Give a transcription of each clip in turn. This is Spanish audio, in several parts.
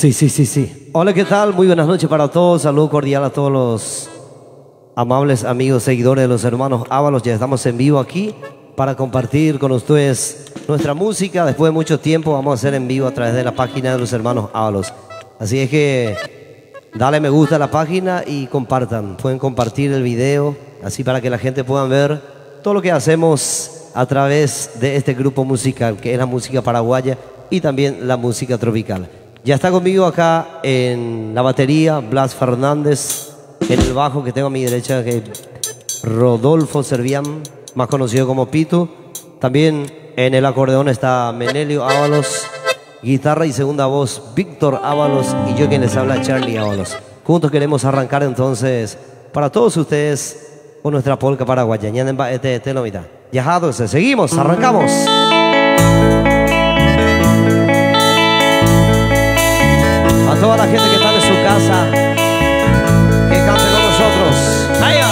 Sí, sí, sí, sí. Hola, ¿qué tal? Muy buenas noches para todos. Saludo cordial a todos los amables amigos, seguidores de los hermanos Ábalos. Ya estamos en vivo aquí para compartir con ustedes nuestra música. Después de mucho tiempo vamos a hacer en vivo a través de la página de los hermanos Ábalos. Así es que dale me gusta a la página y compartan. Pueden compartir el video así para que la gente pueda ver todo lo que hacemos a través de este grupo musical, que es la música paraguaya y también la música tropical. Ya está conmigo acá en la batería Blas Fernández, en el bajo que tengo a mi derecha que Rodolfo Servián, más conocido como Pito. También en el acordeón está Menelio Ábalos, guitarra y segunda voz Víctor Ábalos y yo quien les habla Charlie Ábalos. Juntos queremos arrancar entonces para todos ustedes con nuestra polca paraguaya. Este, este lo mitad. Ya, seguimos, arrancamos. toda la gente que está en su casa, que cante con nosotros. ¡Vaya!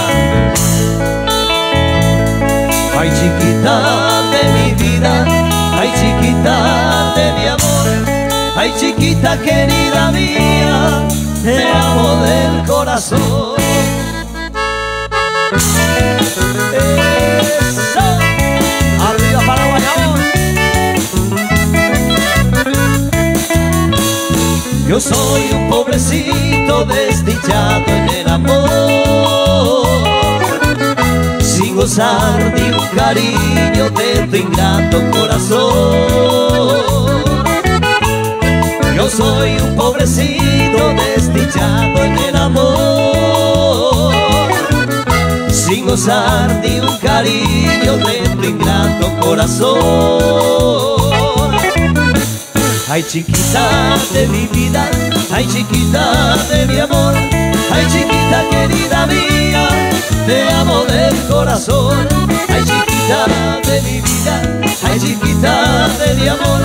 Ay chiquita de mi vida, ay chiquita de mi amor, ay chiquita querida mía, te amo del corazón. Yo soy un pobrecito desdichado en el amor. Sin gozar de un cariño de tu ingrato corazón. Yo soy un pobrecito desdichado en el amor Sin gozar de un cariño de tu ingrato corazón Ay chiquita de mi vida, ay chiquita de mi amor, ay chiquita querida mía, te amo del corazón. Ay chiquita de mi vida, ay chiquita de mi amor,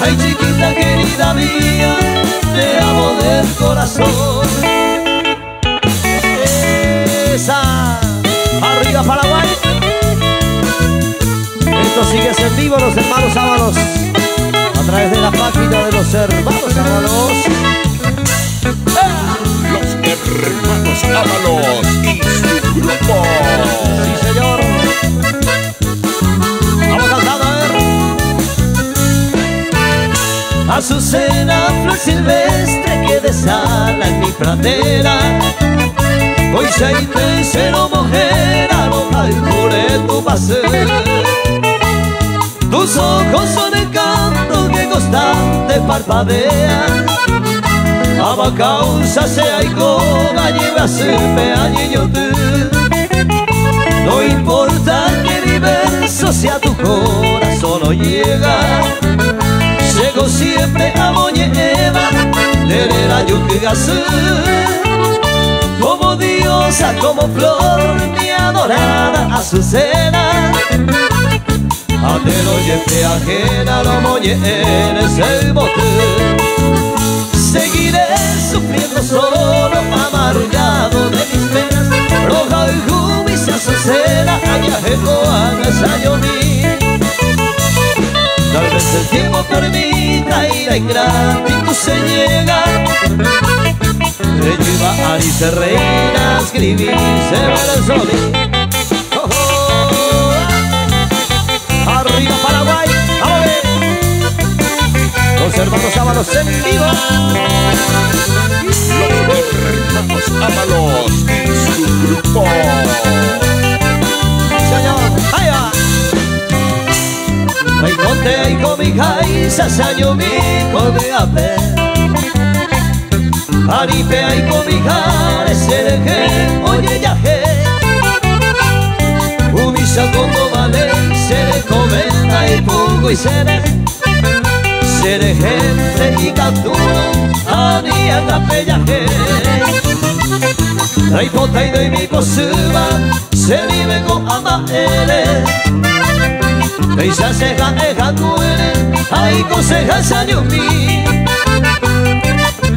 ay chiquita querida mía, te amo del corazón. Esto sigue en vivo los hermanos sábados a través de la página de los hermanos Ábalos. Los hermanos Ábalos y su grupo. Sí, señor. Vamos cantando a ver. Azucena, flor silvestre que desala en mi pradera. Hoy se cero mujer, a lo de tu paseo. Tus ojos son el canto que constante parpadea. Aba causa se aiko lleva me año No importa que diverso sea tu corazón no llega. Llego siempre a moñeva de la lluvia Como diosa, como flor, mi adorada azucena Adero y ajena lo moñe en ese bote. Seguiré sufriendo solo amargado de mis penas. Roja y gumi se azucena añajejo a mi Tal vez el tiempo permita ir a ingratitud se llega De iba a reina escribirse para el sol Los hermanos Ábalos en vivo. Los hermanos Ábalos y su grupo. Señor, ay comija y sasaño mi ver. Aripe ay comija, ese que oye ya que. Umisa como vale Sere comenta y pongo y sere Sere gente y capturo Ani agapellaje Raipota y doy mi posuba Se vive con ama ere Beisa seja eja kuere Ai conseja sanyo mi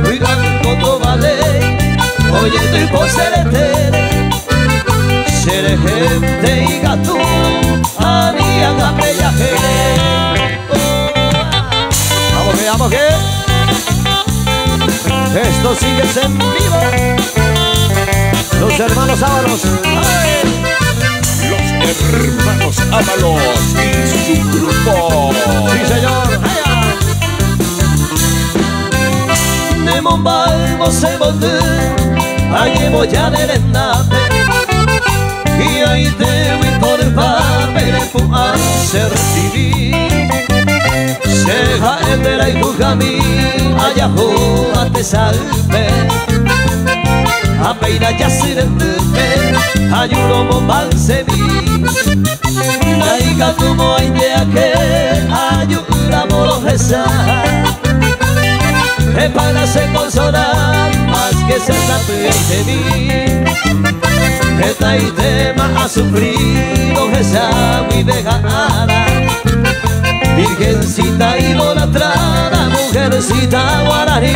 Oiga todo vale Oye tu posere tere. Sere gente y capturo Ani agapellaje esto sigue en vivo. Los hermanos Ábalos. Los hermanos Ábalos y su grupo. Sí, señor. Nemo balmo se volde, ahí voy a derendate. Y ahí te voy por el papel a ser civil. Seja la ijujami, allá joa te salve. A peina ya sirente, ayuno mo balsevi. Naiga como hay de aquel, ayuda mo rezar. E para se consolar más que la de mí. Esta y tema ha sufrido esa muy vegana Virgencita idolatrada, mujercita guaraní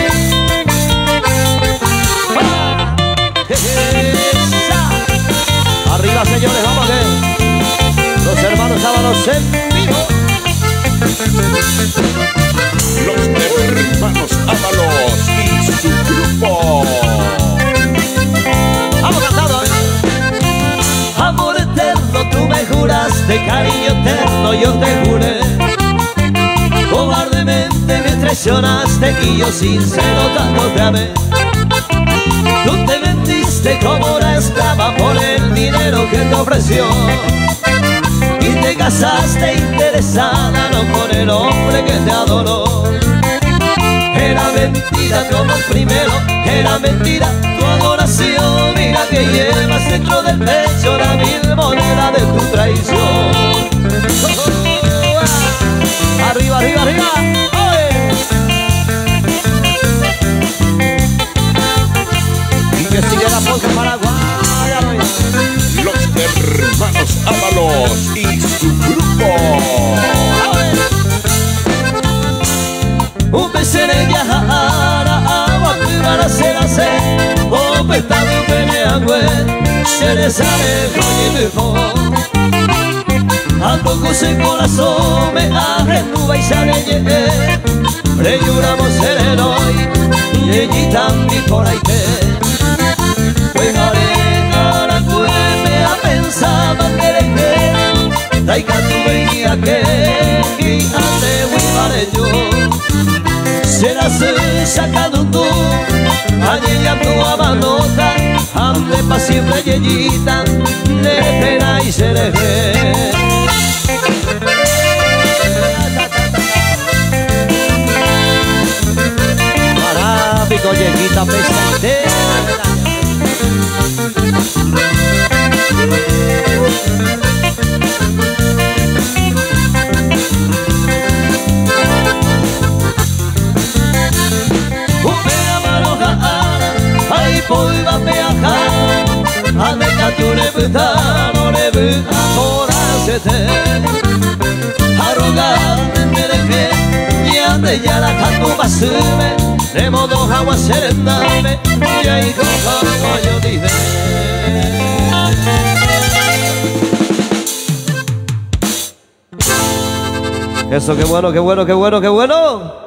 Arriba señores, vamos a ver Los hermanos sábados en vivo Los hermanos Ábalos y su grupo. Vamos cantando, ¿eh? Amor eterno, tú me juraste, cariño eterno, yo te juré. Traicionaste y yo sincero tanto te amé. Tú te vendiste como una esclava por el dinero que te ofreció. Y te casaste interesada, no por el hombre que te adoró. Era mentira como el primero, era mentira tu adoración. Mira que llevas dentro del pecho la mil moneda de tu traición. Arriba, arriba, arriba. Ábalos y su grupo. Un besere yahara agua para ser hace o petado peleangue se le sale con el a poco se corazón me arrenuba y sale llegué Preyuramos ser héroe y allí también por ahí te Pues haré me ha pensado vale yo. Será se sacado tú Allí ya tu abanota Ande pa siempre yeyita De pena y seré Arábico, lleguita, pesantera ai poiva peaja Aneka tu nebuta, no nebuta porasete Arrogante me dejé, y ande ya la canto basume De modo agua serendame, y ahí como yo dije Eso, qué bueno, qué bueno, qué bueno, qué bueno.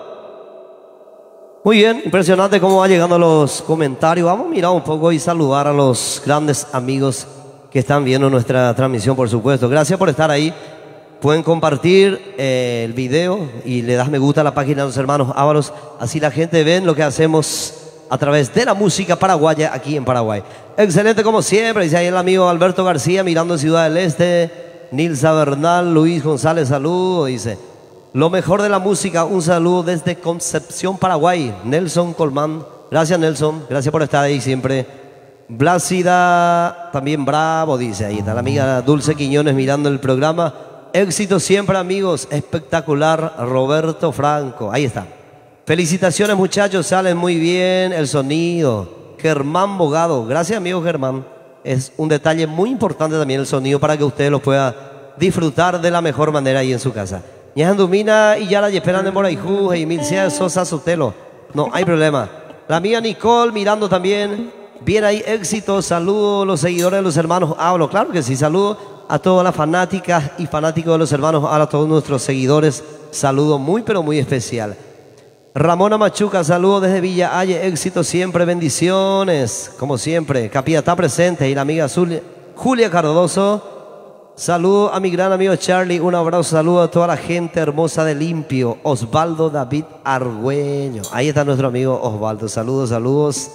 Muy bien, impresionante cómo van llegando los comentarios. Vamos a mirar un poco y saludar a los grandes amigos que están viendo nuestra transmisión, por supuesto. Gracias por estar ahí. Pueden compartir eh, el video y le das me gusta a la página de los hermanos Ábalos. Así la gente ve lo que hacemos a través de la música paraguaya aquí en Paraguay. Excelente como siempre, dice ahí el amigo Alberto García mirando Ciudad del Este. Nilsa Bernal, Luis González, saludo, dice. Lo mejor de la música, un saludo desde Concepción, Paraguay. Nelson Colmán. Gracias, Nelson. Gracias por estar ahí siempre. Blácida, también bravo, dice. Ahí está la amiga Dulce Quiñones mirando el programa. Éxito siempre, amigos. Espectacular, Roberto Franco. Ahí está. Felicitaciones, muchachos. Salen muy bien el sonido. Germán Bogado. Gracias, amigo Germán. Es un detalle muy importante también el sonido para que ustedes lo puedan disfrutar de la mejor manera ahí en su casa. Ñandumina y ya la esperan de Moraiju y Milcia Sosa Sotelo. No hay problema. La amiga Nicole mirando también. Bien ahí, éxito. Saludos los seguidores de los hermanos Hablo. Claro que sí, saludo a todas las fanáticas y fanáticos de los hermanos Hablo, a todos nuestros seguidores. Saludo muy, pero muy especial. Ramona Machuca, saludos desde Villa Halle, éxito siempre, bendiciones, como siempre. Capilla está presente y la amiga Julia Cardoso. Saludo a mi gran amigo Charlie, un abrazo, saludo a toda la gente hermosa de Limpio, Osvaldo David Argüeño. Ahí está nuestro amigo Osvaldo, saludos, saludos.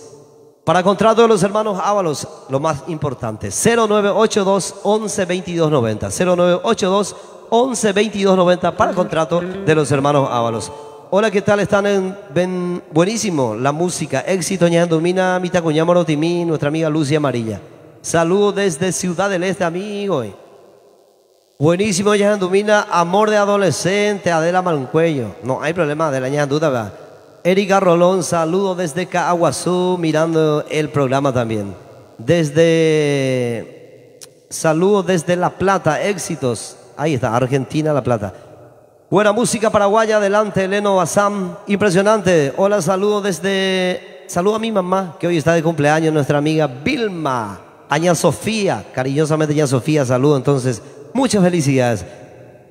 Para contrato de los hermanos Ábalos, lo más importante, 0982 11 22 90. 0982 11 22 90 para contrato de los hermanos Ábalos. Hola, ¿qué tal? Están en buenísimo la música, éxito, ña domina Mita Cuñámoro Timí, nuestra amiga Lucia Amarilla. Saludos desde Ciudad del Este, amigo. Buenísimo, ya domina Amor de Adolescente, Adela Mancuello. No hay problema, Adela, ya duda, ¿verdad? Erika Rolón, saludo desde Caguazú, mirando el programa también. Desde. Saludos desde La Plata, éxitos. Ahí está, Argentina, La Plata. Buena música paraguaya, adelante, Eleno Bazam. Impresionante. Hola, saludo desde. Saludo a mi mamá, que hoy está de cumpleaños, nuestra amiga Vilma. Aña Sofía, cariñosamente Aña Sofía, saludo. Entonces, muchas felicidades.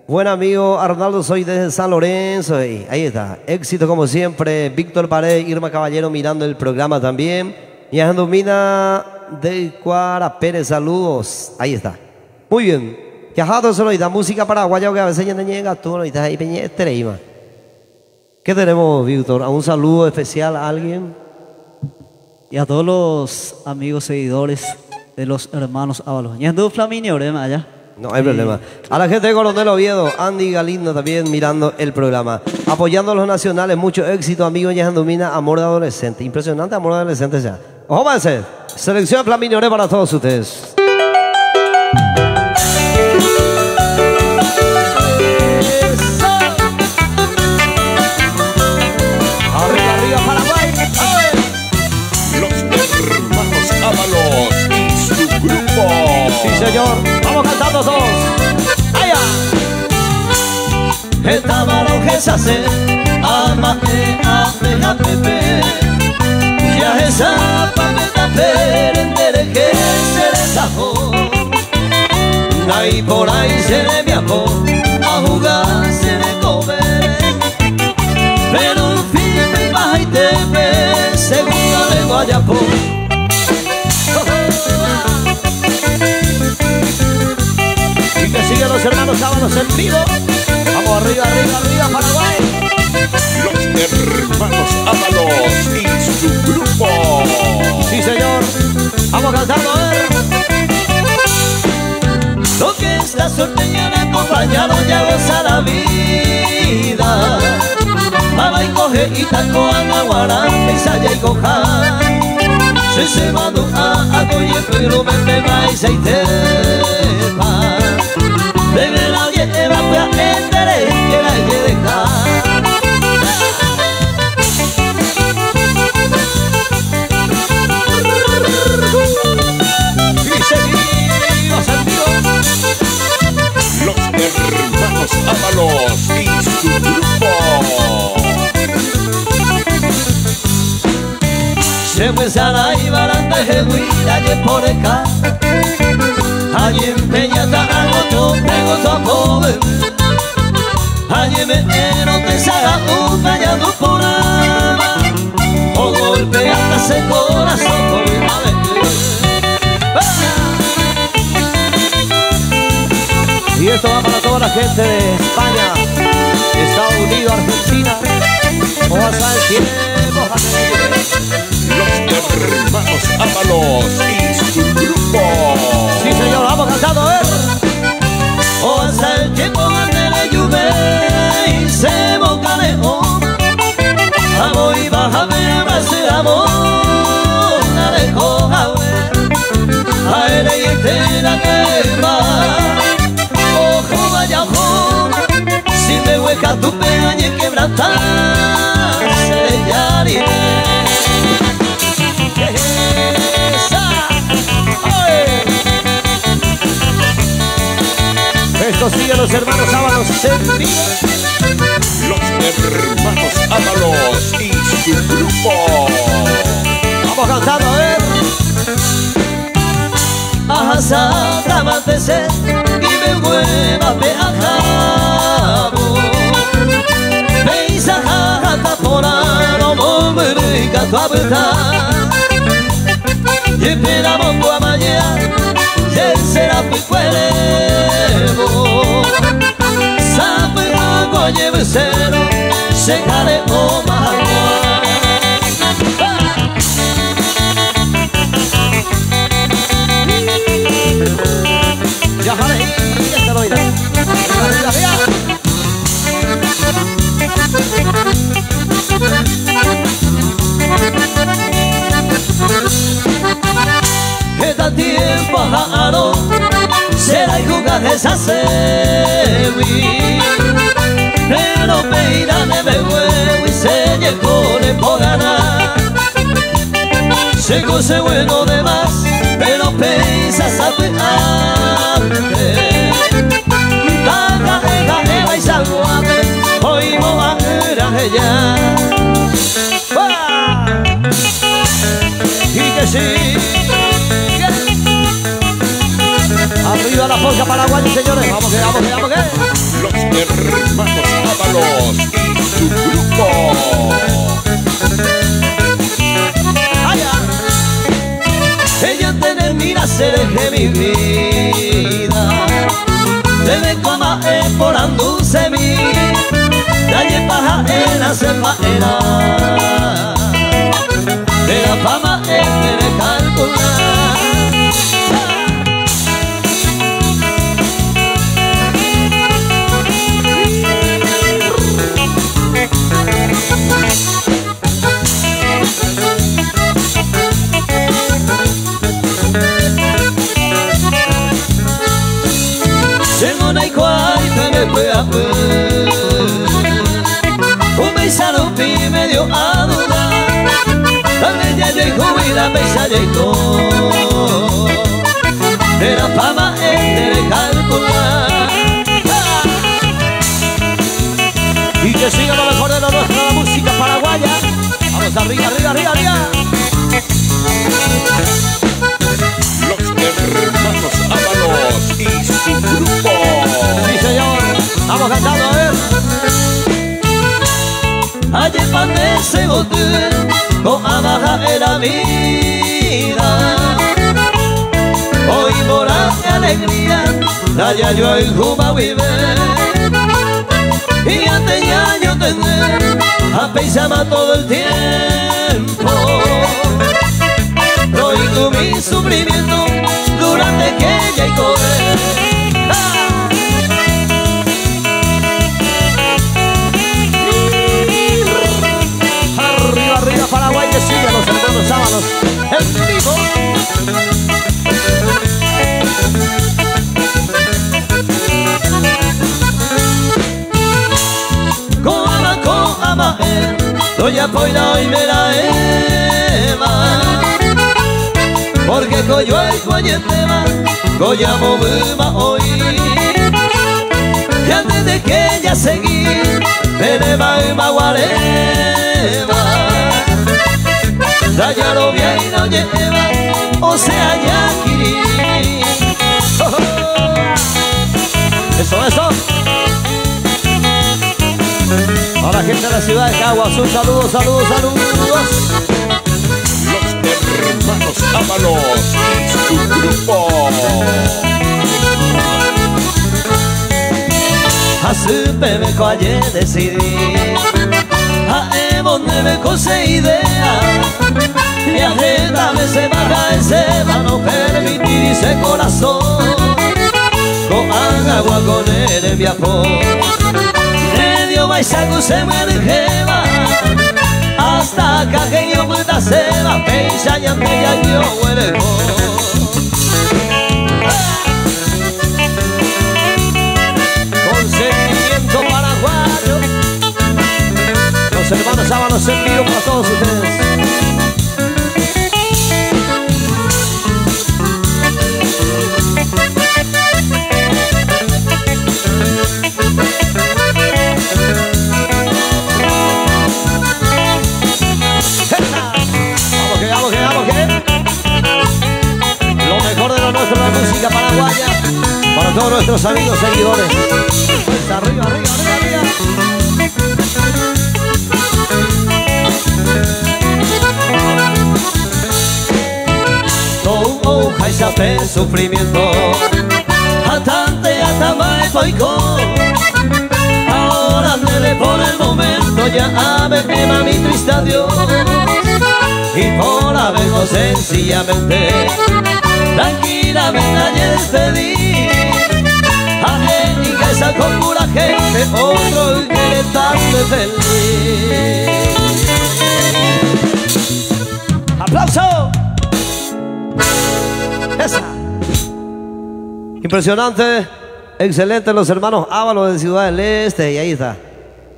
Buen amigo Arnaldo, soy desde San Lorenzo. y ahí está. Éxito como siempre. Víctor Pared, Irma Caballero mirando el programa también. Y Andumina de Cuara Pérez, saludos. Ahí está. Muy bien. Viajado solo da música paraguaya que a veces ya no llega tú, no ahí. ¿Qué tenemos, Víctor? ¿A un saludo especial a alguien? Y a todos los amigos seguidores de los hermanos Ábalos. Y Flaminio. Allá. No hay problema. A la gente de Coronel Oviedo, Andy Galindo también mirando el programa. Apoyando a los nacionales, mucho éxito, amigo Yajandumina, amor de adolescente. Impresionante amor de adolescente ya. Ojo. Selección Flaminio para todos ustedes. Sí, señor. Vamos cantando todos. ¡Allá! Eta se hace ama e apeja pepe Ya esa pameta perendere que se desajó Ahí por ahí se le viajó a jugar se le comer Pero un baja y tepe seguro de Guayapó Siguen los hermanos Sábanos en vivo. Vamos arriba, arriba, arriba, Paraguay. Los hermanos Ábalos y su grupo. Sí, señor. Vamos cantando, a ver. Lo que esta suerte ya le acompañaron ya goza la vida Baba y coge y taco a naguará, y coja Se se mando a a coye pero me pega y se Bebe la lleva pues a entere que la dejar Y seguimos vivo. Los hermanos Ábalos y su grupo. Se fue sana y baranda de huida y por acá Allí en Peñata corazón Y esto va para toda la gente de España, Estados Unidos, Argentina. O hasta el Los hermanos Ábalos y su grupo. Y se boca lejos Amo y bájame abrace amor La a ver A él y entera quema Ojo vaya ojo Si me hueca tu peña y quebrantar Sellaré Esa ¡Ay! Esto sigue los hermanos vivo. Los hermanos Ábalos y su grupo. Vamos cantando, a ver. Ahasa tramatese y me mueva peajabo Beisa jajata por música tu verdad Y esperamos por mañana Y será muy cuervo Sabe agua lleve cero Se cae o agua Ya jale, ya se lo irá. Arriba, arriba. Eta tiempo Será y jugar Pero huevo y se llegó de por ganar Se cose bueno de más Pero pensa sabe antes Taca, ega, ega y salguate Hoy mo a ella. Y que sí Arriba la polca paraguaya, señores. Vamos que, vamos que, vamos que. Los hermanos Ábalos y su grupo. allá. Ella te mira ser de mi vida Debe coma es por anduce mi Dalle paja en la semaena De la fama es de calcular Un beso pi me dio a dudar La bella llegó y la bella llegó De la fama es de calcular Y que siga lo mejor de lo nuestro, la música paraguaya. Vamos arriba, arriba, arriba, arriba. Pan se hotel con abaja en la vida. Hoy mora de alegría Daya yo en Juba vive Y antes ya yo tendré A pensar todo el tiempo. Hoy con mi sufrimiento Durante que ella y correr En vivo. Con con ama él Doña Poina hoy me la ema Porque coyo el coyetema Goya movima hoy. Y antes de que ella seguí Venema y maguarema Eso, eso. A la gente de la ciudad de Caguas, un saludo, saludos, saludos. Los hermanos Ábalos y su grupo. Hace me coye decidí A Evo me cose idea Y a gente me se baja ese va no permitir ese corazón Con agua amor Medio baisaco se me dejeba Hasta yo puta se va Pensa y ante ya yo con sentimiento paraguayo. Los hermanos sábados en vivo para todos ustedes. nuestros amigos seguidores. Pues arriba, arriba, arriba, arriba. Oh, oh, jaixape, sufrimiento. Atante, atama. Ahora debe por el momento ya a ver mi triste adiós. Y por habernos sencillamente tranquilamente ayer despedí Gente que sacó pura gente Otro que tan feliz ¡Aplauso! Esa. Impresionante, excelente los hermanos Ábalos de Ciudad del Este y ahí está.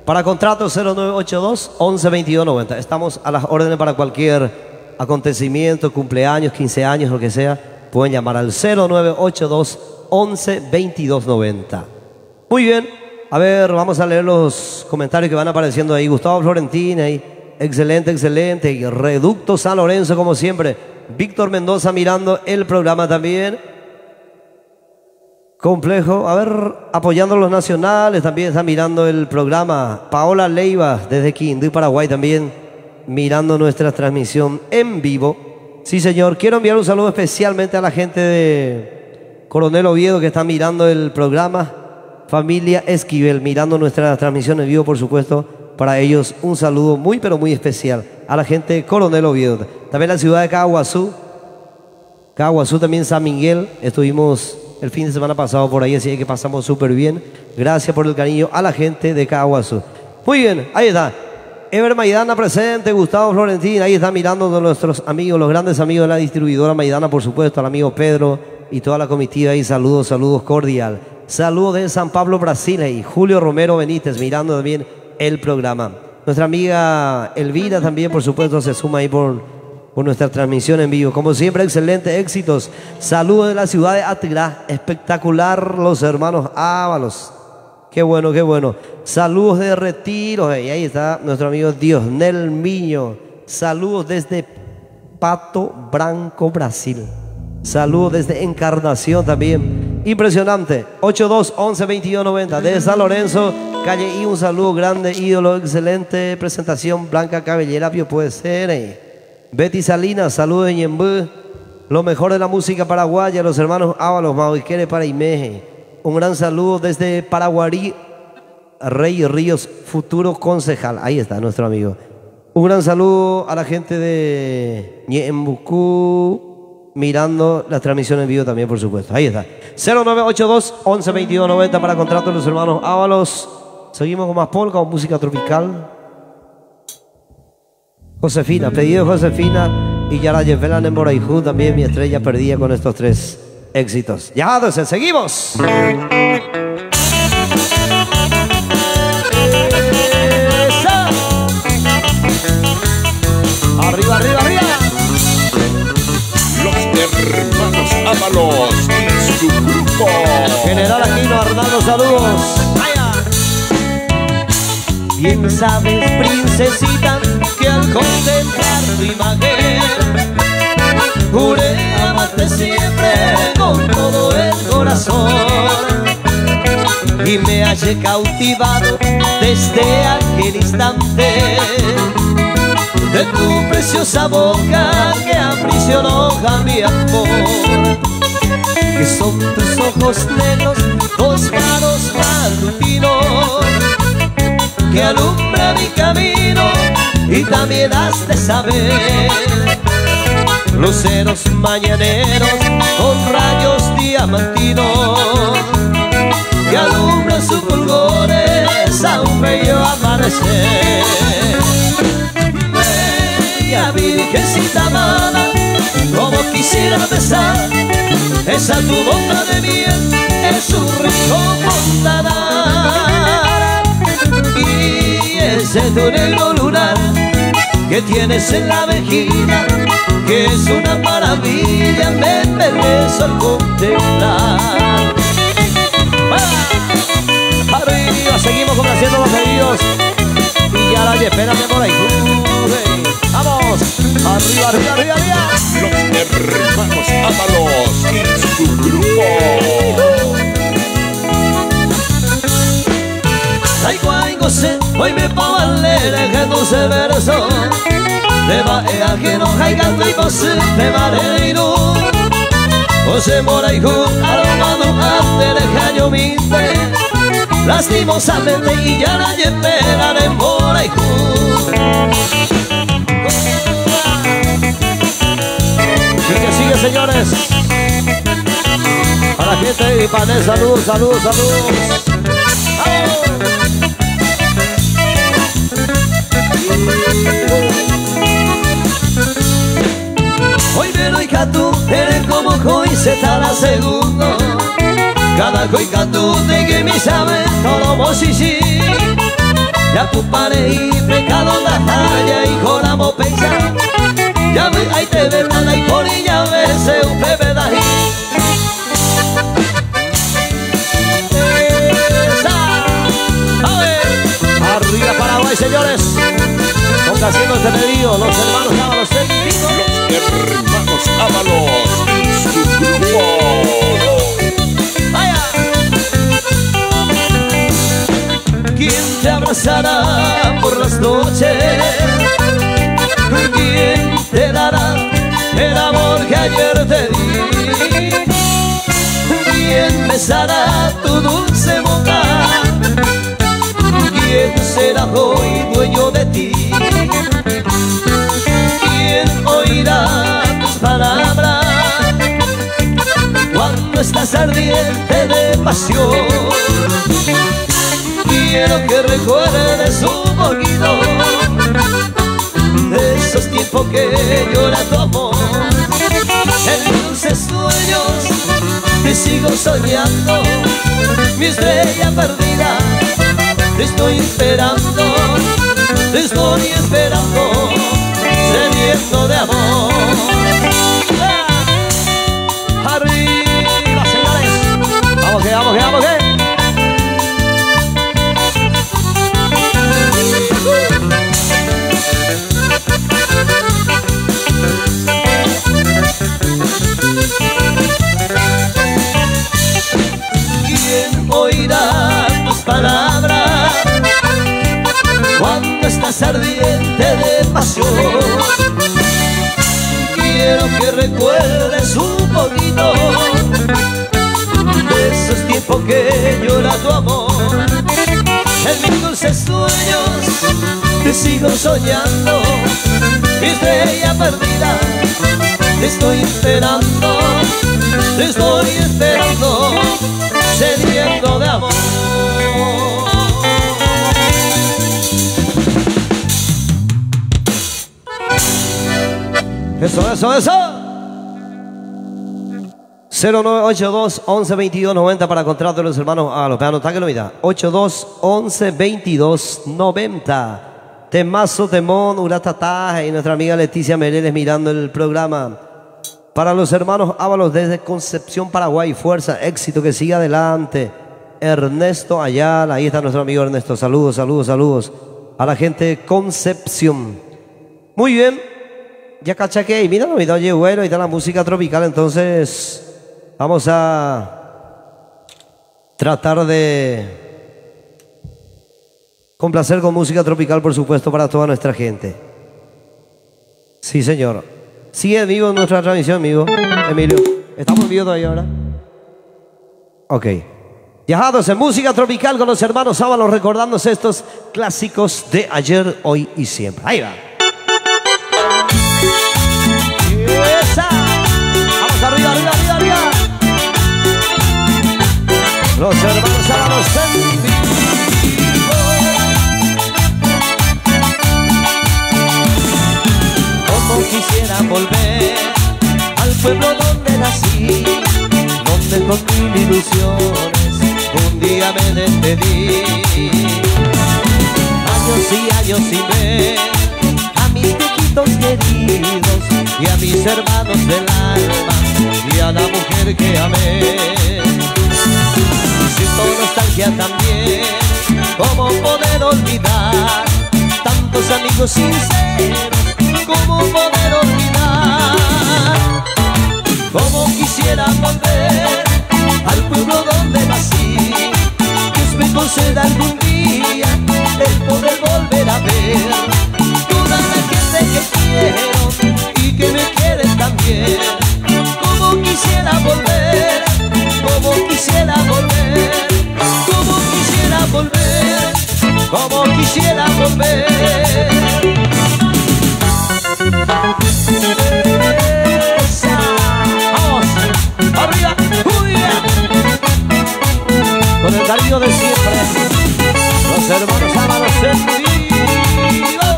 Para contrato 0982 112290. Estamos a las órdenes para cualquier acontecimiento, cumpleaños, 15 años, lo que sea. Pueden llamar al 0982 112290. Muy bien. A ver, vamos a leer los comentarios que van apareciendo ahí. Gustavo Florentín ahí. Excelente, excelente. Reducto San Lorenzo, como siempre. Víctor Mendoza mirando el programa también. Complejo. A ver, apoyando a los nacionales, también está mirando el programa. Paola Leiva, desde Quindú, Paraguay, también mirando nuestra transmisión en vivo. Sí, señor. Quiero enviar un saludo especialmente a la gente de Coronel Oviedo que está mirando el programa. Familia Esquivel, mirando nuestra transmisión en vivo, por supuesto. Para ellos un saludo muy, pero muy especial a la gente de Coronel Oviedo. También la ciudad de Caguazú. Caguazú, también San Miguel. Estuvimos el fin de semana pasado por ahí, así que pasamos súper bien. Gracias por el cariño a la gente de Caguazú. Muy bien, ahí está. Ever Maidana presente, Gustavo Florentín, ahí está mirando a nuestros amigos, los grandes amigos de la distribuidora Maidana, por supuesto, al amigo Pedro y toda la comitiva ahí, saludos, saludos cordial. Saludos de San Pablo, Brasil, y Julio Romero Benítez, mirando también el programa. Nuestra amiga Elvira también, por supuesto, se suma ahí por, por nuestra transmisión en vivo. Como siempre, excelentes éxitos. Saludos de la ciudad de Atirá. Espectacular los hermanos Ábalos. Qué bueno, qué bueno. Saludos de Retiro. Y ahí está nuestro amigo Diosnel Miño. Saludos desde Pato Branco, Brasil. Saludos desde Encarnación también. Impresionante. 82 11 22 90 de San Lorenzo, calle y un saludo grande, ídolo, excelente presentación. Blanca Cabellera, puede ser. eh. Betty Salinas, saludos de Ñembú. Lo mejor de la música paraguaya, los hermanos Ábalos, Mauiquere para Imeje. Un gran saludo desde Paraguarí, Rey Ríos, futuro concejal. Ahí está nuestro amigo. Un gran saludo a la gente de Ñembucú, mirando la transmisión en vivo también, por supuesto. Ahí está. 0982 112290 para contrato de los hermanos Ábalos. Seguimos con más polka o música tropical. Josefina, pedido Josefina y Yara Yefelan en Boraijú, también mi estrella perdida con estos tres éxitos. Ya, entonces, seguimos. Arriba, arriba, arriba. Hermanos Ábalos y su grupo. General Aquino, Arnaldo, saludos. Vaya. Bien sabes, princesita, que al contemplar tu imagen, juré amarte siempre con todo el corazón. Y me hallé cautivado desde aquel instante de tu preciosa boca que aprisionó a mi amor que son tus ojos negros, dos manos que alumbra mi camino y también has de saber. Luceros mañaneros con rayos diamantinos, que alumbran sus fulgores a un bello amanecer. Bella virgencita amada, como quisiera besar esa tu boca de miel es un rico montanar y ese tu negro lunar que tienes en la vejiga que es una maravilla me merece al contemplar. Ah, arriba seguimos complaciendo los pedidos. Y ya la espérame por ahí arriba arriba arriba arriba. Los hermanos Ábalos y su grupo. Ay, guay, goce, hoy me puedo leer que no se verso. De bae a que no hay canto y goce de mareiro José Moraijú, aromado ante el caño minte Lastimosamente y ya nadie pegar en sigue señores. Para la gente de Ipané, saludos, saludos, saludos Hoy vero y catu, eres como hoy se la segundo Cada coi catu de que mi sabe todo sí Ya tu pare y pecado la haya y coramo pensa Ya ve ahí te ve y por ella verse un bebé de ahí Arriba Paraguay señores Haciendo este pedido los hermanos Ábalos Los hermanos Ábalos y su grupo. ¡Vaya! ¿Quién te abrazará por las noches? ¿Quién te dará el amor que ayer te di? ¿Quién besará tu dulce boca? ¿Quién será hoy dueño de ti? ¿Quién oirá tus palabras cuando estás ardiente de pasión? Quiero que recuerdes un poquito esos tiempos que llora tu amor. En dulces sueños te sigo soñando, mi estrella perdida te estoy esperando, te estoy esperando, sediento de amor. ¡Ah! Arriba, señores. Vamos que, vamos que, vamos. Sigo soñando, mi estrella perdida. Te estoy esperando, te estoy esperando, sediento de amor. Eso, eso, eso. 0982 11 22 90 para contrato de los hermanos a los peanos. que lo mira. 82 11 22 90. Temazo, temón, uratataje y nuestra amiga Leticia Mereles mirando el programa. Para los hermanos Ábalos desde Concepción, Paraguay. Fuerza, éxito, que siga adelante. Ernesto Ayala, ahí está nuestro amigo Ernesto. Saludos, saludos, saludos. A la gente de Concepción. Muy bien. Ya cachaque y mira, mira, oye, bueno, ahí está la música tropical, entonces vamos a tratar de complacer con música tropical, por supuesto, para toda nuestra gente. Sí, señor. Sigue vivo nuestra transmisión, amigo. Emilio. ¿Estamos vivos todavía ahora? Ok. Viajados en música tropical con los hermanos Ábalos, recordándose estos clásicos de ayer, hoy y siempre. Ahí va. Vamos arriba, arriba, arriba. Los hermanos Ábalos quisiera volver al pueblo donde nací, donde con mil ilusiones un día me despedí. Años y años sin ver a mis viejitos queridos y a mis hermanos del alma y a la mujer que amé. Siento nostalgia también, cómo poder olvidar tantos amigos sinceros, quieran volver al pueblo donde nací. Dios me conceda algún día el poder volver a ver toda la gente que quiero y que me quiere también. Como quisiera volver, como quisiera volver, como quisiera volver, como quisiera volver. cariño de siempre, los hermanos amados en vivo.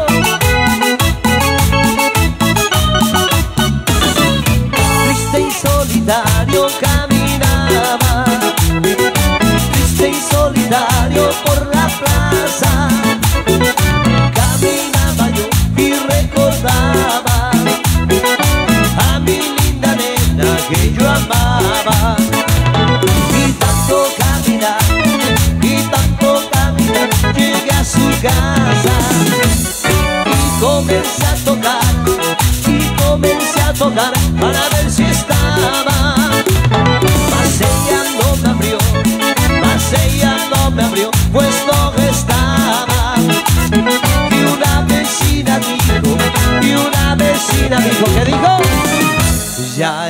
Triste y solitario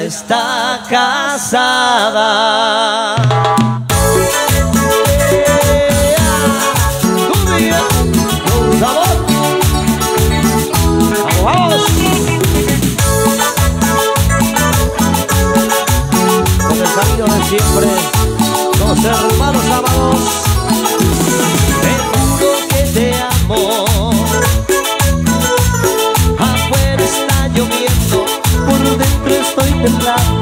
está casada. the black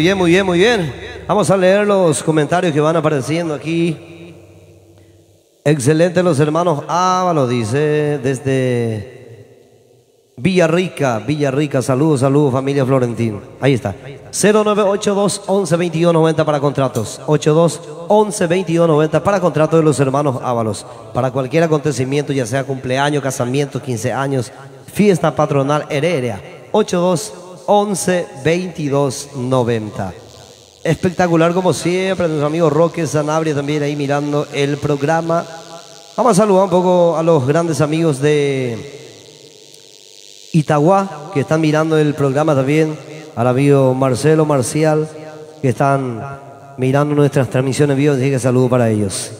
muy bien, muy bien, muy bien. Vamos a leer los comentarios que van apareciendo aquí. Excelente los hermanos Ábalos, dice desde Villarrica, Villarrica, saludos, saludos familia Florentín. Ahí está. 0982 11 para contratos. 82 11 para contratos de los hermanos Ábalos. Para cualquier acontecimiento, ya sea cumpleaños, casamiento, 15 años, fiesta patronal herérea. 82 11 Espectacular como siempre, nuestro amigo Roque Sanabria también ahí mirando el programa. Vamos a saludar un poco a los grandes amigos de Itagua, que están mirando el programa también, al amigo Marcelo Marcial, que están mirando nuestras transmisiones en vivo, así que saludo para ellos.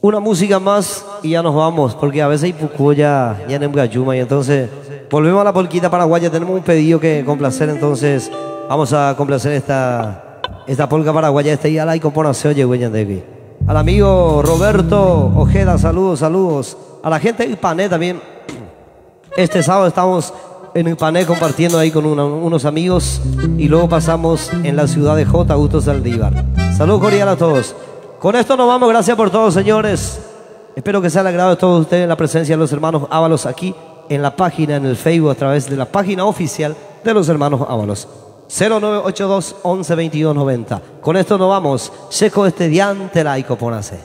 Una música más y ya nos vamos, porque a veces hay pucuya, ya en Gayuma, y entonces volvemos a la polquita paraguaya, tenemos un pedido que complacer, entonces vamos a complacer esta, esta polca paraguaya, este día se oye, de Al amigo Roberto Ojeda, saludos, saludos. A la gente de Ipané también, este sábado estamos en panel compartiendo ahí con unos amigos y luego pasamos en la ciudad de J. Augusto Saldívar. Salud cordial a todos. Con esto nos vamos. Gracias por todos, señores. Espero que sea el agrado de todos ustedes la presencia de los hermanos Ábalos aquí en la página, en el Facebook, a través de la página oficial de los hermanos Ábalos. 0982 11 Con esto nos vamos. Seco este diante laico ponase.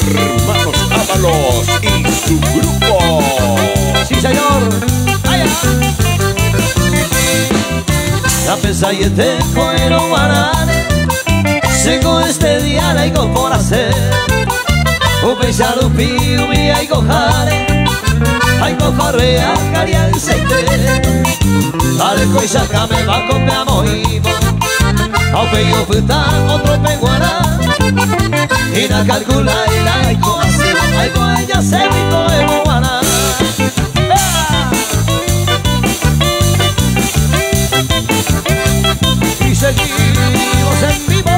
hermanos Ábalos y su grupo. Sí, señor. Allá. Por hacer. Un pesado pío mi hay cojare Hay cofarrea caria el seite Ale coisa que me va con mi amoimo Au peio puta otro peguará Y la calcula y la ico así. Ay con ella se rico seguimos en vivo.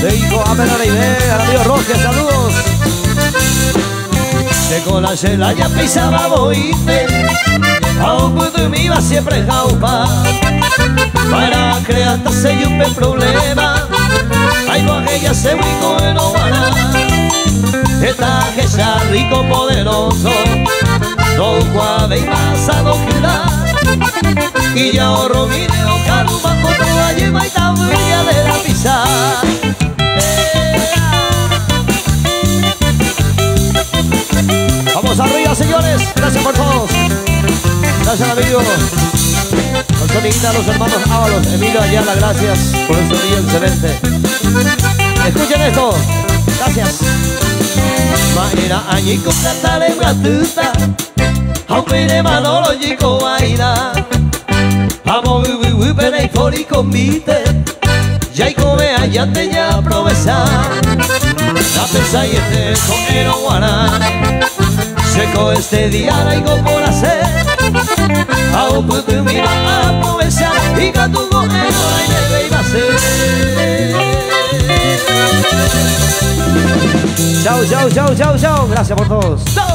Te dijo a menor idea, amigo Roque, saludos De con la cela ya pisaba boite Aún puto mi iba siempre jaupa Para crear se un problema. Ay, con ella se en Oguana Esta que rico poderoso Todo cuave y pasado que Y ya ahorro video, calma, con toda yema y tabulla de la pizza Vamos arriba, señores. Gracias por todos. Gracias, amigo. Al sonidita los hermanos Ábalos, Emilio Ayala, gracias por el sonido excelente. Escuchen esto. Gracias. Maera añiko katale gratuta Haupere manolo jiko aira Amo ubu pere fori convite Jaiko bea yate ya provesa La pesa y este coero guarane Seco este día laigo por hacer. Au putu mira a provesa Y gatu goero aine beiba ser. Chao, chao, chao, chao, chao. Gracias por todos.